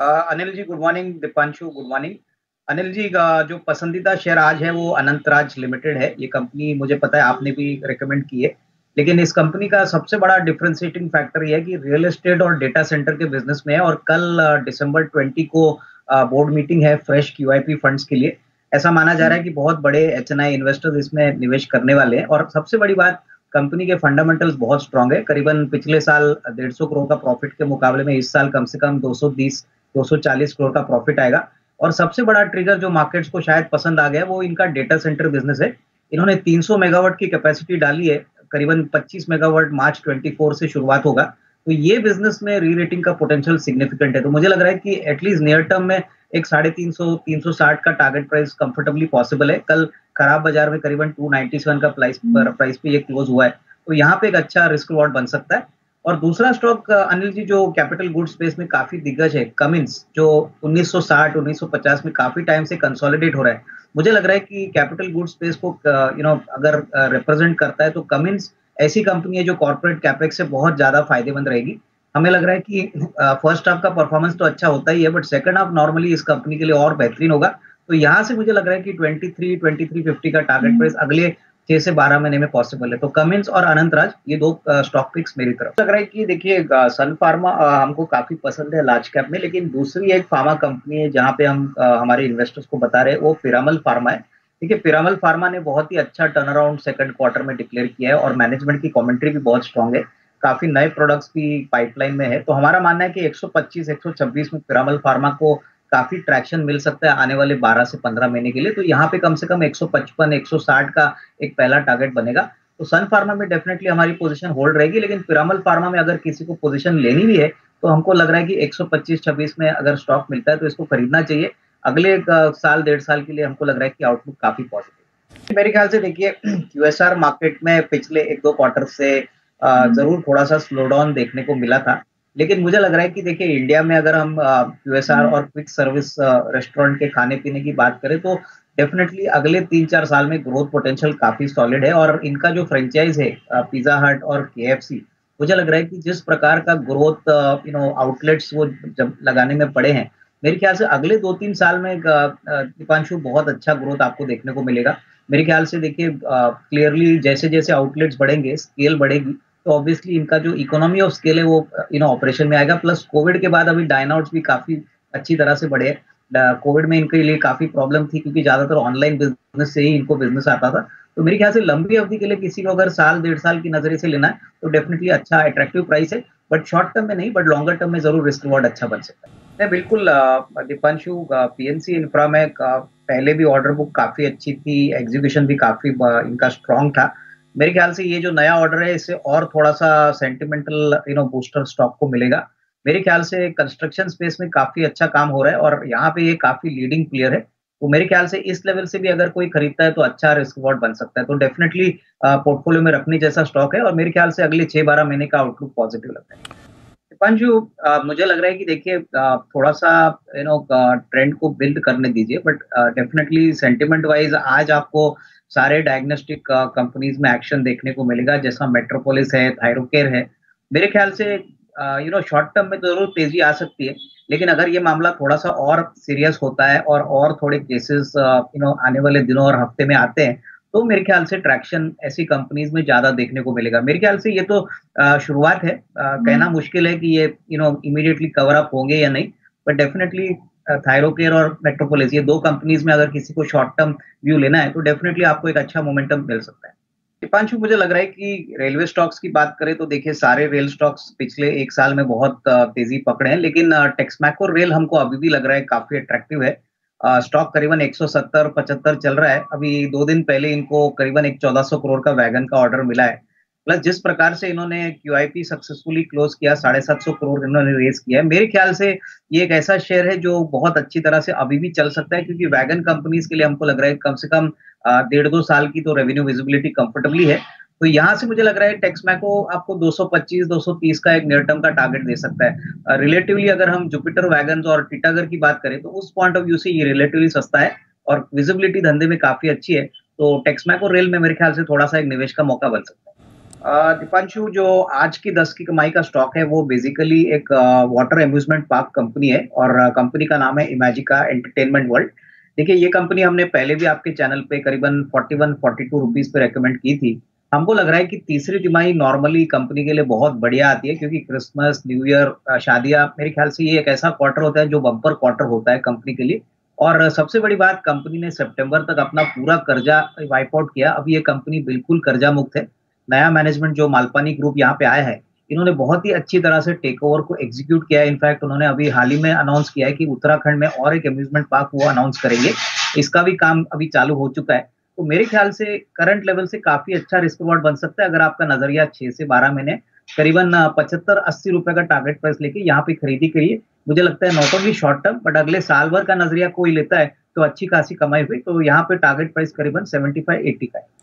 Anil ji good morning Deepanshu good morning Anil ji का जो पसंदीदा शेयर आज है, वो अनंतराज लिमिटेड है। ये कंपनी मुझे पता है, आपने भी रिकमेंड की है। लेकिन इस कंपनी का सबसे बड़ा डिफ्रेंशिएटिंग फैक्टर ये है कि रियल एस्टेट और डेटा सेंटर के बिज़नेस में है और कल दिसंबर 20 को बोर्ड मीटिंग है फ्रेश क्यूआईपी फंड्स के लिए। ऐसा माना जा रहा है कि बहुत बड़े एच एन आई इन्वेस्टर्स इसमें निवेश करने वाले हैं और सबसे बड़ी बात कंपनी के फंडामेंटल्स बहुत स्ट्रांग है। करीबन पिछले साल डेढ़ सौ करोड़ का प्रॉफिट के मुकाबले में इस साल कम से कम 220 240 करोड़ का प्रॉफिट आएगा। और सबसे बड़ा ट्रिगर जो मार्केट्स को शायद पसंद आ गया वो इनका डेटा सेंटर बिज़नेस है। इन्होंने 300 मेगावाट की कैपेसिटी डाली है, करीबन 25 मेगावाट मार्च 24 से शुरुआत होगा। तो ये बिज़नेस में री रेटिंग का पोटेंशियल सिग्निफिकेंट है। तो मुझे लग रहा है कि एटलीस्ट नियर टर्म में एक साढ़े तीन सौ तीन सौ साठ का टारगेट प्राइस कंफर्टेबली पॉसिबल है। कल खराब बाज़ार में करीबन टू नाइनटी सेवन का प्राइस प्राइस पे ये क्लोज हुआ है। तो यहाँ पे एक अच्छा रिस्क रिवॉर्ड बन सकता है। और दूसरा स्टॉक अनिल जी जो कैपिटल गुड स्पेस में काफ़ी दिग्गज है कमिंस जो 1960 1950 में काफ़ी टाइम से कंसोलिडेट हो रहा है। मुझे लग रहा है कि कैपिटल गुड स्पेस को यू नो अगर रिप्रेजेंट करता है तो कमिंस ऐसी कंपनी है जो कॉर्पोरेट कैपेक्स से बहुत ज़्यादा फ़ायदेमंद रहेगी। हमें लग रहा है कि फ़र्स्ट हाफ़ का परफॉर्मेंस तो अच्छा होता ही है बट सेकंड हाफ़ नॉर्मली इस कंपनी के लिए और बेहतरीन होगा। तो यहाँ से मुझे लग रहा है कि 23 2350 का टारगेट प्राइस अगले छह से बारह महीने में पॉसिबल है। तो कमिंस और अनंतराज ये दो स्टॉक पिक्स मेरी तरफ़ लग रहा है कि देखिए सन फार्मा हमको काफ़ी पसंद है लार्ज कैप में, लेकिन दूसरी एक फार्मा कंपनी है जहाँ पे हम हमारे इन्वेस्टर्स को बता रहे हैं, वो पिरामल फार्मा है। देखिए पिरामल फार्मा ने बहुत ही अच्छा टर्न अराउंड सेकंड क्वार्टर में डिक्लेयर किया है और मैनेजमेंट की कमेंट्री भी बहुत स्ट्रांग है। काफ़ी नए प्रोडक्ट्स भी पाइपलाइन में है। तो हमारा मानना है कि 125 126 में पिरामल फार्मा को काफ़ी ट्रैक्शन मिल सकता है आने वाले 12 से 15 महीने के लिए। तो यहाँ पे कम से कम 155 160 का एक पहला टारगेट बनेगा। तो सन फार्मा में डेफिनेटली हमारी पोजीशन होल्ड रहेगी लेकिन पिरामल फार्मा में अगर किसी को पोजीशन लेनी भी है तो हमको लग रहा है कि 125 26 में अगर स्टॉक मिलता है तो इसको खरीदना चाहिए। अगले साल डेढ़ साल के लिए हमको लग रहा है कि आउटलुक काफ़ी पॉजिटिव मेरे ख्याल से देखिए क्यूएसआर मार्केट में पिछले एक दो क्वार्टर से ज़रूर थोड़ा सा स्लो डाउन देखने को मिला था। लेकिन मुझे लग रहा है कि देखिए इंडिया में अगर हम यूएसआर और क्विक सर्विस रेस्टोरेंट के खाने पीने की बात करें तो डेफिनेटली अगले तीन चार साल में ग्रोथ पोटेंशियल काफ़ी सॉलिड है और इनका जो फ्रेंचाइज है पिज्जा हट और के मुझे लग रहा है कि जिस प्रकार का ग्रोथ यू नो आउटलेट्स वो जब लगाने में पड़े हैं मेरे ख्याल से अगले दो तीन साल में दीपांशु बहुत अच्छा ग्रोथ आपको देखने को मिलेगा। मेरे ख्याल से देखिए क्लियरली जैसे जैसे आउटलेट्स बढ़ेंगे स्केल बढ़ेगी तो ऑब्वियसली इनका जो इकोनॉमी ऑफ़ स्केल है वो यू नो ऑपरेशन में आएगा। प्लस कोविड के बाद अभी डायनाउट्स भी काफ़ी अच्छी तरह से बढ़े कोविड में इनके लिए काफ़ी प्रॉब्लम थी क्योंकि ज़्यादातर ऑनलाइन बिज़नेस से ही इनको बिज़नेस आता था। तो मेरे ख्याल से लंबी अवधि के लिए किसी को अगर साल, डेढ़ साल की नजरे से लेना है तो डेफिनेटली अच्छा अट्रैक्टिव प्राइस है। बट शॉर्ट टर्म में नहीं बट लॉन्गर टर्म में ज़रूर रिस्क रिवॉर्ड अच्छा बन सकता है। मैं बिल्कुल दीपांशु पीएनसी इंफ्रा में पहले भी ऑर्डर बुक काफ़ी अच्छी थी एग्जीक्यूशन भी काफ़ी इनका स्ट्रॉन्ग था। मेरे ख्याल से ये जो नया ऑर्डर है, इससे और थोड़ा सा sentimental you know booster stock को मिलेगा। मेरे ख्याल से कंस्ट्रक्शन स्पेस में काफ़ी अच्छा काम हो रहा है और यहाँ पे ये काफ़ी लीडिंग प्लेयर है। तो मेरे ख्याल से इस लेवल से भी अगर कोई खरीदता है तो अच्छा रिस्क वॉर्ड बन सकता है। तो डेफिनेटली पोर्टफोलियो में रखने जैसा स्टॉक है और मेरे ख्याल से अगले छह बारह महीने का आउटलुक पॉजिटिव लगता है। पंजू मुझे लग रहा है कि देखिए थोड़ा सा यू नो ट्रेंड को बिल्ड करने दीजिए बट डेफिनेटली सेंटिमेंट वाइज आज आपको सारे डायग्नोस्टिक कंपनीज़ में एक्शन देखने को मिलेगा जैसा मेट्रोपोलिस है थायरोकेयर है। मेरे ख्याल से यू नो शॉर्ट टर्म में तो ज़रूर तेज़ी आ सकती है लेकिन अगर ये मामला थोड़ा सा और सीरियस होता है और और थोड़े केसेस यू नो आने वाले दिनों और हफ़्ते में आते हैं तो मेरे ख्याल से ट्रैक्शन ऐसी कंपनीज़ में ज़्यादा देखने को मिलेगा। मेरे ख्याल से ये तो शुरुआत है। कहना हम्म। मुश्किल है कि ये you know immediately cover up होंगे या नहीं बट डेफिनेटली थायरोकेयर और मेट्रोपोलिस ये दो कंपनीज़ में अगर किसी को शॉर्ट टर्म व्यू लेना है तो डेफिनेटली आपको एक अच्छा मोमेंटम मिल सकता है। दीपांशु, मुझे लग रहा है कि रेलवे स्टॉक्स की बात करें तो देखिए, सारे रेल स्टॉक्स पिछले एक साल में बहुत तेज़ी पकड़े हैं, लेकिन टेक्समैको रेल हमको अभी भी लग रहा है काफ़ी अट्रैक्टिव है। स्टॉक करीबन 170 75 चल रहा है। अभी दो दिन पहले इनको करीबन एक 1400 करोड़ का वैगन का ऑर्डर मिला है। प्लस जिस प्रकार से इन्होंने QIP सक्सेसफुली क्लोज किया साढ़े सात सौ करोड़ इन्होंने रेज किया है। मेरे ख्याल से ये एक ऐसा शेयर है जो बहुत अच्छी तरह से अभी भी चल सकता है क्योंकि वैगन कंपनीज़ के लिए हमको लग रहा है कम से कम डेढ़ दो साल की तो रेवेन्यू विजिबिलिटी कंफर्टेबली है। तो यहाँ से मुझे लग रहा है टेक्समैको आपको 225 230 का एक नियर टर्म का टारगेट दे सकता है। रिलेटिवली uh, अगर हम जुपिटर वैगन और टिटागर की बात करें तो उस पॉइंट ऑफ़ व्यू से ये रिलेटिवली सस्ता है और विजिबिलिटी धंधे में काफ़ी अच्छी है। तो टेक्समैको रेल में मेरे ख्याल से थोड़ा सा एक निवेश का मौका बन सकता है। दीपांशु, जो आज की दस की कमाई का स्टॉक है, वो बेसिकली एक वाटर एम्यूजमेंट पार्क कंपनी है और कंपनी का नाम है इमेजिका एंटरटेनमेंट वर्ल्ड देखिए, ये कंपनी हमने पहले भी आपके चैनल पे करीबन 41 42 रुपीस पे रेकमेंड की थी। हमको लग रहा है कि तीसरी तिमाही नॉर्मली कंपनी के लिए बहुत बढ़िया आती है, क्योंकि क्रिसमस न्यू ईयर शादियाँ, मेरे ख्याल से ये एक ऐसा क्वार्टर होता है जो बम्पर क्वार्टर होता है कंपनी के लिए। और सबसे बड़ी बात कंपनी ने सितंबर तक अपना पूरा कर्जा वाइप आउट किया। अब ये कंपनी बिल्कुल कर्जा मुक्त है। नया मैनेजमेंट जो मालपानी ग्रुप यहाँ पे आया है, इन्होंने बहुत ही अच्छी तरह से टेक ओवर को एग्जीक्यूट किया है। इनफैक्ट उन्होंने अभी हाल ही में अनाउंस किया है कि उत्तराखंड में और एक अम्यूजमेंट पार्क वो अनाउंस करेंगे। इसका भी काम अभी चालू हो चुका है। तो मेरे ख्याल से करंट लेवल से काफ़ी अच्छा रिस्क रिवॉर्ड बन सकता है अगर आपका नज़रिया छह से बारह महीने, करीबन पचहत्तर, अस्सी रुपए का टारगेट प्राइस लेके यहाँ पे खरीदी करिए। मुझे लगता है not only short term but अगले साल भर का नज़रिया कोई लेता है तो अच्छी खासी कमाई हुई। तो यहाँ पे टारगेट प्राइस करीबन सेवेंटी फाइव एट्टी का है।